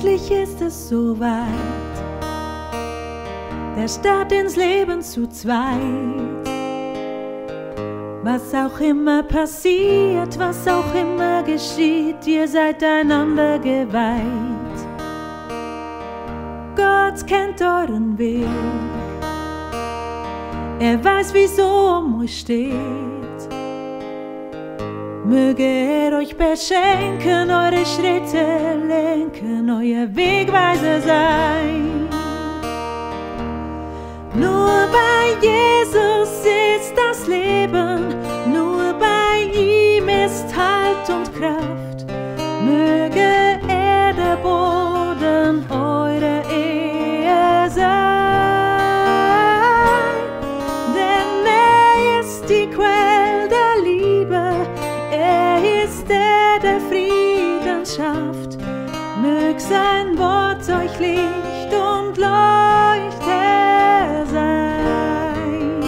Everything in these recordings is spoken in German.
endlich ist es soweit. Der Start ins Leben zu zweit. Was auch immer passiert, was auch immer geschieht, ihr seid einander geweiht. Gott kennt euren Weg. Er weiß, wieso um euch steht. Möge er euch beschenken, eure Schritte lenken, euer Wegweiser sein. Nur bei Jesus ist das Leben, nur bei ihm ist Halt und Kraft. Möge er der Boden eurer Ehe sein, denn er ist die Quelle der, Frieden schafft. Mög sein Wort euch Licht und Leuchte sein,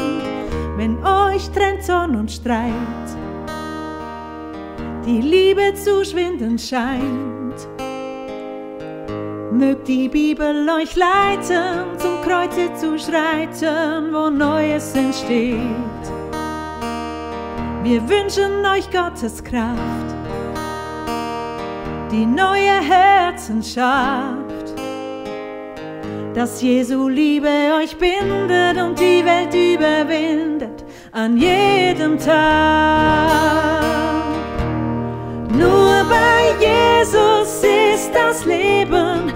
wenn euch trennt Sonn und Streit, die Liebe zu schwinden scheint. Mögt die Bibel euch leiten, zum Kreuze zu schreiten, wo Neues entsteht. Wir wünschen euch Gottes Kraft, die neue Herzen schafft, dass Jesu Liebe euch bindet und die Welt überwindet an jedem Tag. Nur bei Jesus ist das Leben,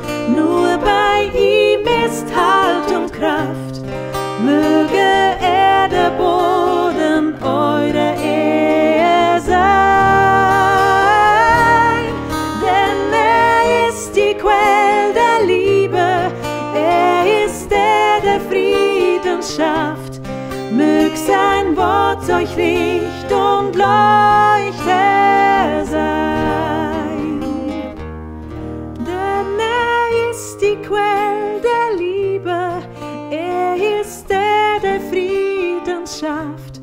Weg sein Wort euch Licht und Leuchte sein. Denn er ist die Quelle der Liebe, er ist der, der Frieden schafft.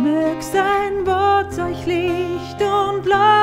Mög sein Wort euch Licht und Leuchte